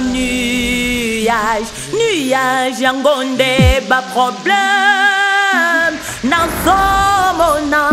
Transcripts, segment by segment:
nuage nuage yango nde baproblème nazomona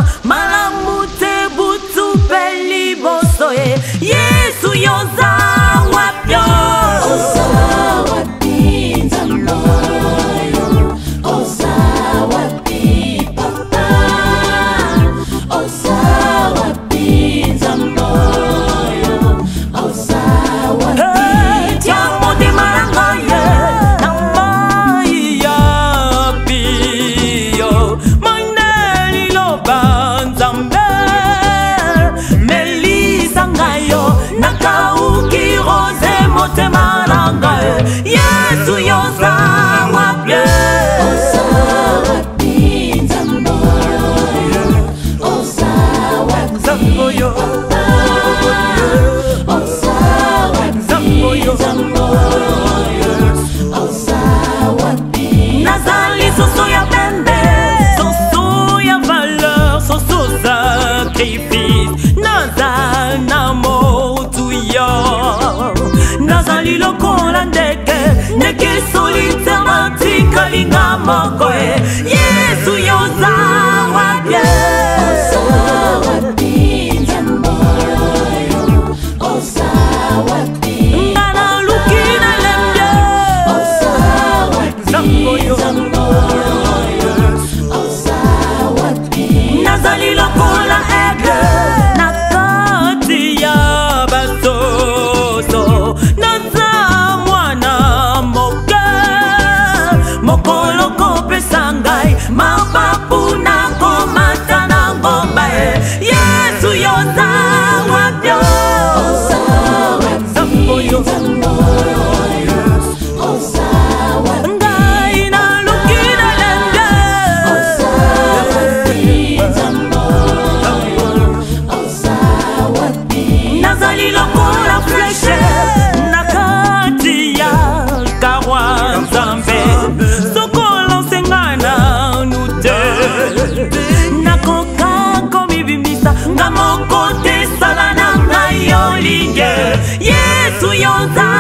moco 路有大